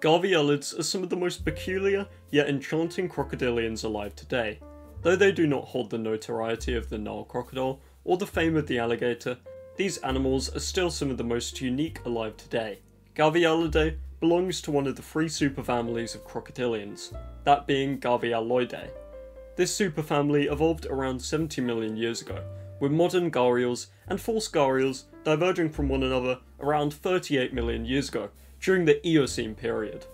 Gavialids are some of the most peculiar yet enchanting crocodilians alive today. Though they do not hold the notoriety of the Nile crocodile or the fame of the alligator, these animals are still some of the most unique alive today. Gavialidae belongs to one of the three superfamilies of crocodilians, that being Gavialoidae. This superfamily evolved around 70 million years ago, with modern gharials and false gharials diverging from one another around 38 million years ago, during the Eocene period.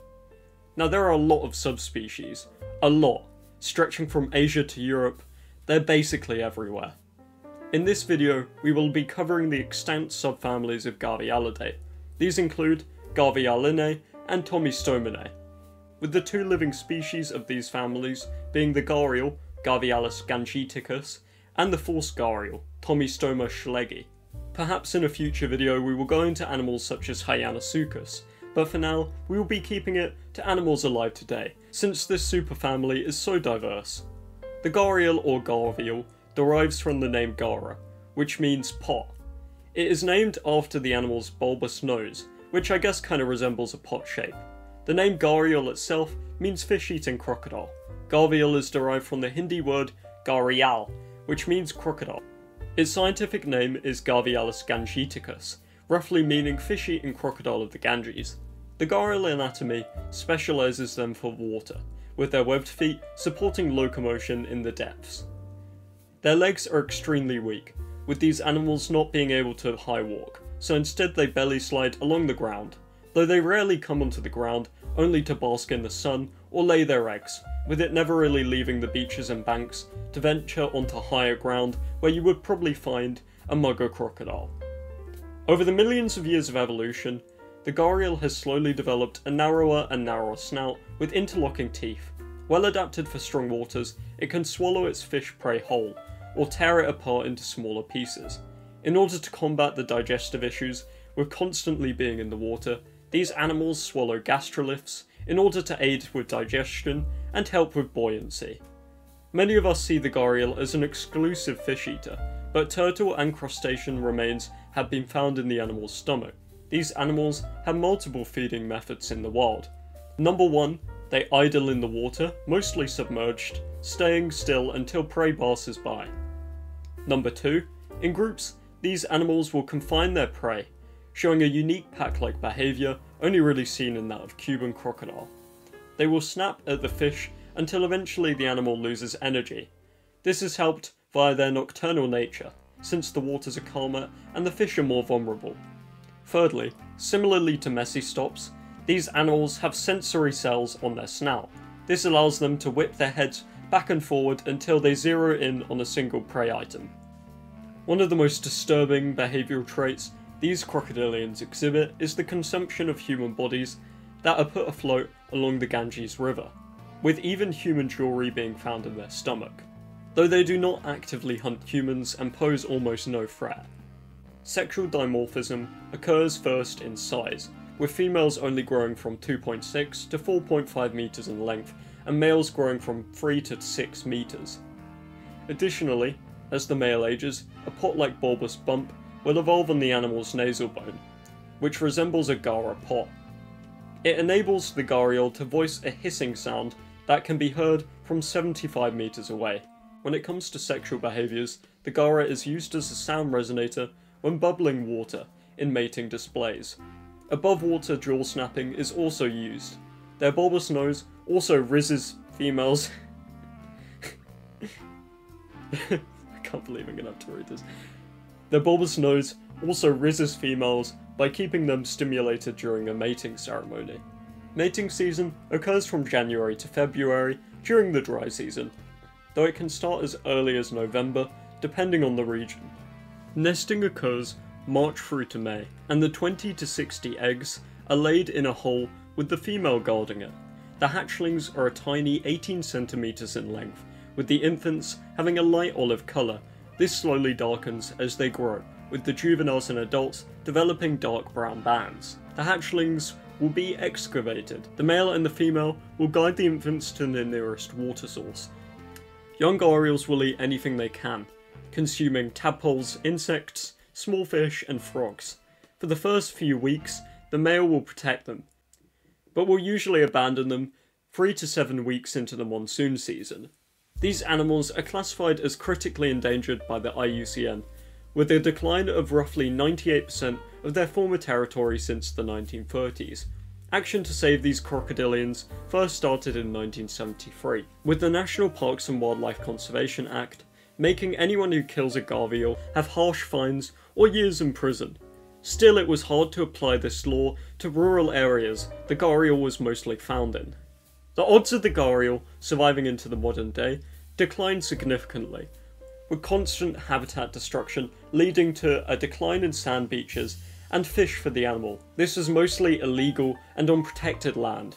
Now there are a lot of subspecies, a lot, stretching from Asia to Europe, they're basically everywhere. In this video, we will be covering the extant subfamilies of Gavialidae. These include Gavialinae and Tomistominae, with the two living species of these families being the gharial, Gavialis gangeticus, and the false gharial, Tomistoma schlegi. Perhaps in a future video we will go into animals such as Hanyusuchus, but for now we will be keeping it to animals alive today, since this superfamily is so diverse. The gharial or gavial derives from the name gara, which means pot. It is named after the animal's bulbous nose, which I guess kind of resembles a pot shape. The name gharial itself means fish-eating crocodile. Gavial is derived from the Hindi word gharial, which means crocodile. Its scientific name is Gavialis gangeticus, roughly meaning fish-eating crocodile of the Ganges. The gharial anatomy specialises them for water, with their webbed feet supporting locomotion in the depths. Their legs are extremely weak, with these animals not being able to high walk, so instead they belly slide along the ground, though they rarely come onto the ground only to bask in the sun or lay their eggs, with it never really leaving the beaches and banks to venture onto higher ground where you would probably find a mugger crocodile. Over the millions of years of evolution, the gharial has slowly developed a narrower and narrower snout with interlocking teeth. Well adapted for strong waters, it can swallow its fish prey whole, or tear it apart into smaller pieces. In order to combat the digestive issues with constantly being in the water, these animals swallow gastroliths in order to aid with digestion and help with buoyancy. Many of us see the gharial as an exclusive fish eater, but turtle and crustacean remains have been found in the animal's stomach, these animals have multiple feeding methods in the wild. Number 1, they idle in the water, mostly submerged, staying still until prey passes by. Number 2, in groups, these animals will confine their prey, showing a unique pack-like behaviour only really seen in that of Cuban crocodile. They will snap at the fish until eventually the animal loses energy. This is helped via their nocturnal nature, since the waters are calmer and the fish are more vulnerable, Thirdly, similarly to mecistops, these animals have sensory cells on their snout. This allows them to whip their heads back and forward until they zero in on a single prey item. One of the most disturbing behavioural traits these crocodilians exhibit is the consumption of human bodies that are put afloat along the Ganges River, with even human jewellery being found in their stomach. Though they do not actively hunt humans and pose almost no threat, Sexual dimorphism occurs first in size, with females only growing from 2.6 to 4.5 meters in length and males growing from 3 to 6 meters. Additionally, as the male ages, a pot-like bulbous bump will evolve on the animal's nasal bone, which resembles a gara pot. It enables the gharial to voice a hissing sound that can be heard from 75 meters away. When it comes to sexual behaviors, the gara is used as a sound resonator when bubbling water in mating displays. Above water jaw snapping is also used. Their bulbous nose also rizzes females. I can't believe I'm gonna have to read this. Their bulbous nose also rizzes females by keeping them stimulated during a mating ceremony. Mating season occurs from January to February during the dry season, though it can start as early as November depending on the region. Nesting occurs March through to May, and the 20 to 60 eggs are laid in a hole with the female guarding it. The hatchlings are a tiny 18 centimeters in length, with the infants having a light olive colour. This slowly darkens as they grow, with the juveniles and adults developing dark brown bands. The hatchlings will be excavated. The male and the female will guide the infants to the nearest water source. Young orioles will eat anything they can, consuming tadpoles, insects, small fish, and frogs. For the first few weeks, the male will protect them. but will usually abandon them 3 to 7 weeks into the monsoon season. These animals are classified as critically endangered by the IUCN, with a decline of roughly 98% of their former territory since the 1930s. Action to save these crocodilians first started in 1973, with the National Parks and Wildlife Conservation Act making anyone who kills a gavial have harsh fines or years in prison. Still, it was hard to apply this law to rural areas the gharial was mostly found in. The odds of the gharial surviving into the modern day declined significantly, with constant habitat destruction leading to a decline in sand beaches and fish for the animal. This was mostly illegal and unprotected land.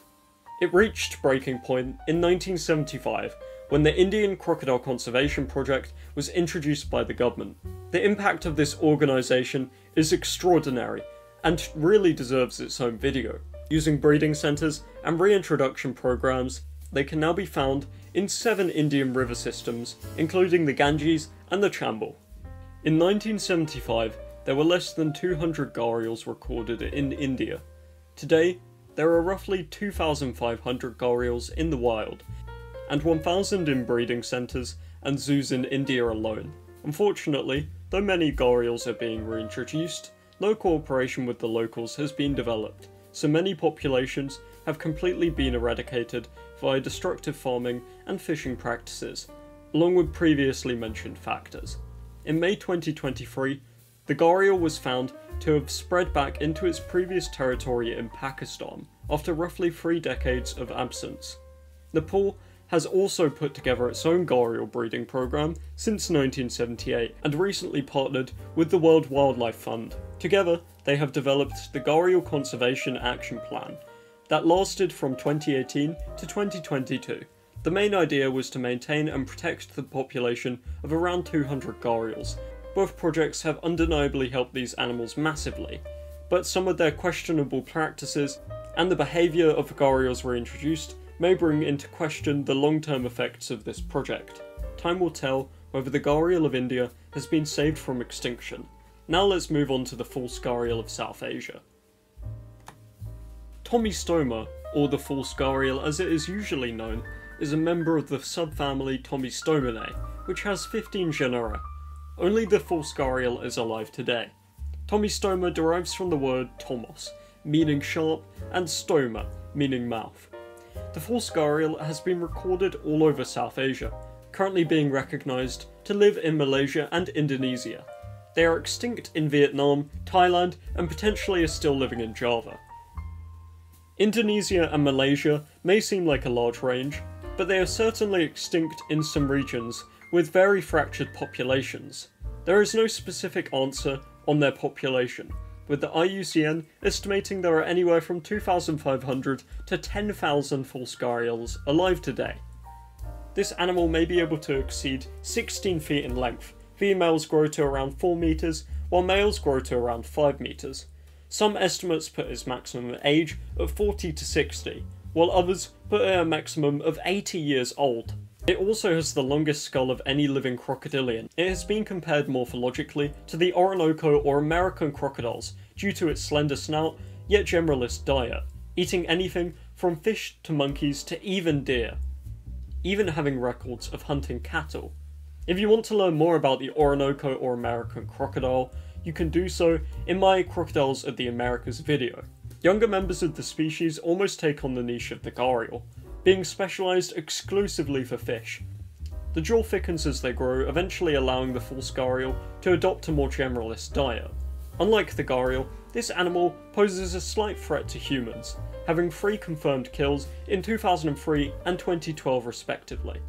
It reached breaking point in 1975 when the Indian Crocodile Conservation Project was introduced by the government. The impact of this organisation is extraordinary and really deserves its own video. Using breeding centres and reintroduction programs, they can now be found in seven Indian river systems, including the Ganges and the Chambal. In 1975, there were less than 200 gharials recorded in India. Today, there are roughly 2,500 gharials in the wild, and 1,000 in breeding centres and zoos in India alone. Unfortunately, though many gharials are being reintroduced, no cooperation with the locals has been developed, so many populations have completely been eradicated via destructive farming and fishing practices, along with previously mentioned factors. In May 2023, the gharial was found to have spread back into its previous territory in Pakistan after roughly three decades of absence. Nepal has also put together its own gharial breeding program since 1978 and recently partnered with the World Wildlife Fund. Together, they have developed the Gharial Conservation Action Plan that lasted from 2018 to 2022. The main idea was to maintain and protect the population of around 200 gharials. Both projects have undeniably helped these animals massively, but some of their questionable practices and the behaviour of the gharials reintroduced may bring into question the long-term effects of this project. Time will tell whether the gharial of India has been saved from extinction. Now let's move on to the false gharial of South Asia. Tomistoma, or the false gharial as it is usually known, is a member of the subfamily Tomistominae, which has 15 genera. Only the false gharial is alive today. Tomistoma derives from the word tomos, meaning sharp, and stoma, meaning mouth. The false gharial has been recorded all over South Asia, currently being recognised to live in Malaysia and Indonesia. They are extinct in Vietnam, Thailand, and potentially are still living in Java. Indonesia and Malaysia may seem like a large range, but they are certainly extinct in some regions with very fractured populations. There is no specific answer on their population, with the IUCN estimating there are anywhere from 2,500 to 10,000 false gharials alive today. This animal may be able to exceed 16 feet in length. Females grow to around 4 metres, while males grow to around 5 metres. Some estimates put its maximum age at 40 to 60, while others put it a maximum of 80 years old. It also has the longest skull of any living crocodilian. It has been compared morphologically to the Orinoco or American crocodiles due to its slender snout, yet generalist diet, eating anything from fish to monkeys to even deer, even having records of hunting cattle. If you want to learn more about the Orinoco or American crocodile, you can do so in my Crocodiles of the Americas video. Younger members of the species almost take on the niche of the gharial, being specialised exclusively for fish. The jaw thickens as they grow, eventually allowing the false gharial to adopt a more generalist diet. Unlike the gharial, this animal poses a slight threat to humans, having three confirmed kills in 2003 and 2012 respectively.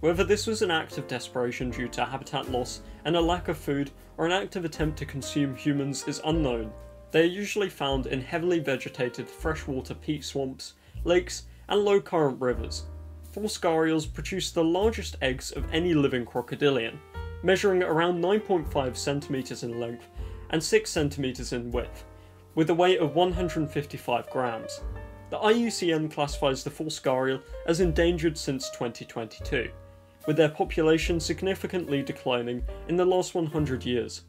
Whether this was an act of desperation due to habitat loss and a lack of food, or an active attempt to consume humans is unknown. They are usually found in heavily vegetated freshwater peat swamps, lakes, and low current rivers. False gharials produce the largest eggs of any living crocodilian, measuring around 9.5 centimeters in length and 6 centimeters in width, with a weight of 155 grams. The IUCN classifies the false gharial as endangered since 2022, with their population significantly declining in the last 100 years.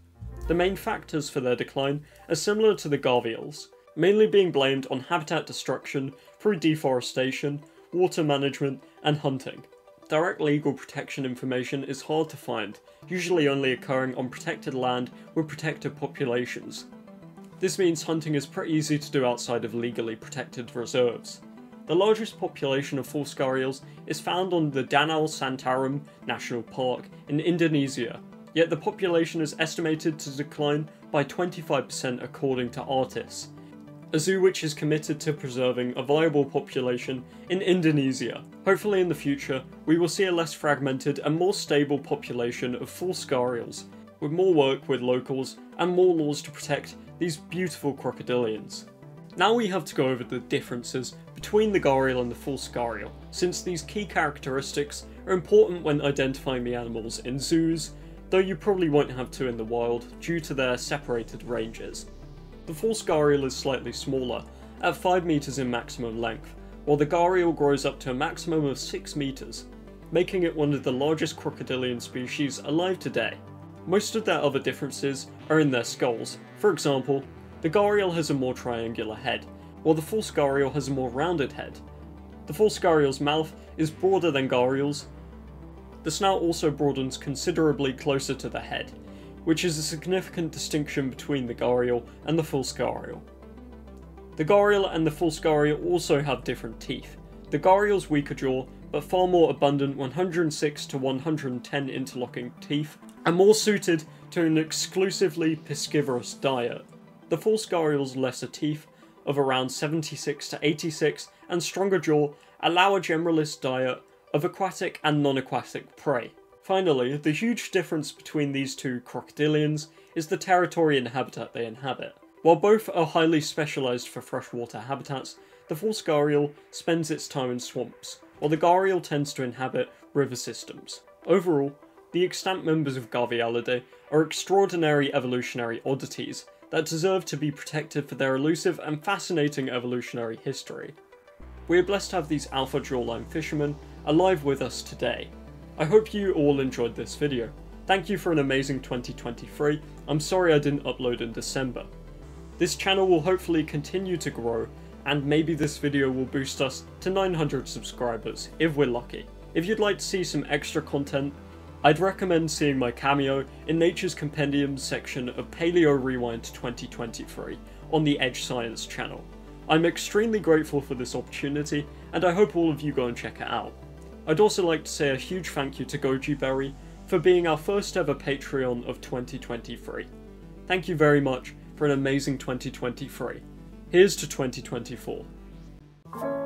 The main factors for their decline are similar to the gavials, mainly being blamed on habitat destruction through deforestation, water management, and hunting. Direct legal protection information is hard to find, usually only occurring on protected land with protected populations. This means hunting is pretty easy to do outside of legally protected reserves. The largest population of false gharials is found on the Danau Sentarum National Park in Indonesia, yet the population is estimated to decline by 25% according to artists. A zoo which is committed to preserving a viable population in Indonesia. Hopefully in the future, we will see a less fragmented and more stable population of false gharials, with more work with locals and more laws to protect these beautiful crocodilians. Now we have to go over the differences between the gharial and the false gharial, since these key characteristics are important when identifying the animals in zoos, though you probably won't have to in the wild due to their separated ranges. The false gharial is slightly smaller, at 5 metres in maximum length, while the gharial grows up to a maximum of 6 metres, making it one of the largest crocodilian species alive today. Most of their other differences are in their skulls. For example, the gharial has a more triangular head, while the false gharial has a more rounded head. The false gharial's mouth is broader than gharial's, the snout also broadens considerably closer to the head, which is a significant distinction between the gharial and the false gharial. The gharial and the false gharial also have different teeth. The gharial's weaker jaw, but far more abundant 106 to 110 interlocking teeth, and more suited to an exclusively piscivorous diet. The false gharial's lesser teeth, of around 76 to 86, and stronger jaw allow a generalist diet of aquatic and non-aquatic prey. Finally, the huge difference between these two crocodilians is the territory and habitat they inhabit. While both are highly specialised for freshwater habitats, the false gharial spends its time in swamps, while the gharial tends to inhabit river systems. Overall, the extant members of Gavialidae are extraordinary evolutionary oddities that deserve to be protected for their elusive and fascinating evolutionary history. We are blessed to have these alpha jawline fishermen alive with us today. I hope you all enjoyed this video. Thank you for an amazing 2023, I'm sorry I didn't upload in December. This channel will hopefully continue to grow, and maybe this video will boost us to 900 subscribers, if we're lucky. If you'd like to see some extra content, I'd recommend seeing my cameo in Nature's Compendium section of Paleo Rewind 2023 on the Edge Science channel. I'm extremely grateful for this opportunity, and I hope all of you go and check it out. I'd also like to say a huge thank you to Goji Berry for being our first ever Patreon of 2023. Thank you very much for an amazing 2023. Here's to 2024.